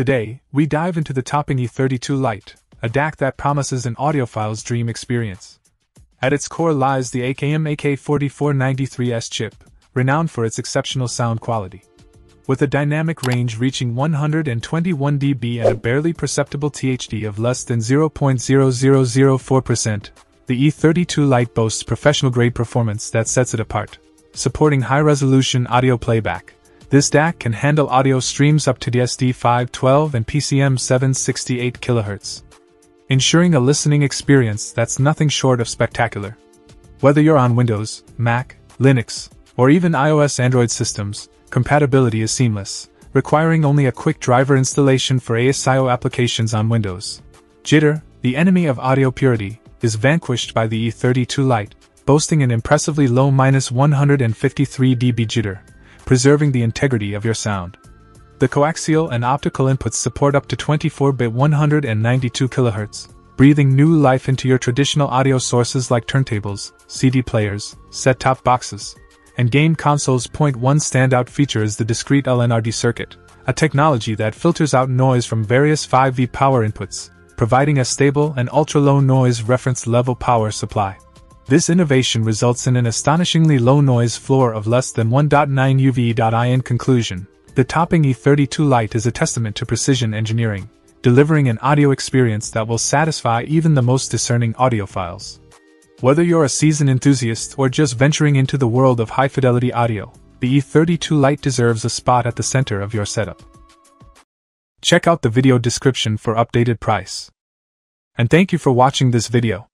Today, we dive into the Topping E30 II Lite, a DAC that promises an audiophile's dream experience. At its core lies the AKM AK4493S chip, renowned for its exceptional sound quality. With a dynamic range reaching 121 dB and a barely perceptible THD of less than 0.0004%, the E30 II Lite boasts professional grade performance that sets it apart. Supporting high resolution audio playback, this DAC can handle audio streams up to DSD 512 and PCM 768 kHz, ensuring a listening experience that's nothing short of spectacular. Whether you're on Windows, Mac, Linux, or even iOS Android systems, compatibility is seamless, requiring only a quick driver installation for ASIO applications on Windows. Jitter, the enemy of audio purity, is vanquished by the E30 II Lite, boasting an impressively low minus 153 dB jitter, preserving the integrity of your sound. The coaxial and optical inputs support up to 24-bit 192 kHz, breathing new life into your traditional audio sources like turntables, CD players, set-top boxes, and game consoles. Point one standout feature is the discrete LNRD circuit, a technology that filters out noise from various 5V power inputs, providing a stable and ultra-low noise reference level power supply. This innovation results in an astonishingly low noise floor of less than 1.9 UV. In conclusion, the Topping E30 II Lite is a testament to precision engineering, delivering an audio experience that will satisfy even the most discerning audiophiles. Whether you're a seasoned enthusiast or just venturing into the world of high fidelity audio, the E30 II Lite deserves a spot at the center of your setup. Check out the video description for updated price. And thank you for watching this video.